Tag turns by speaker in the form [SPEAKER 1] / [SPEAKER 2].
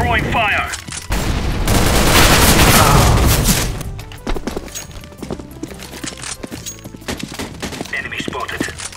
[SPEAKER 1] Throwing fire! Enemy spotted.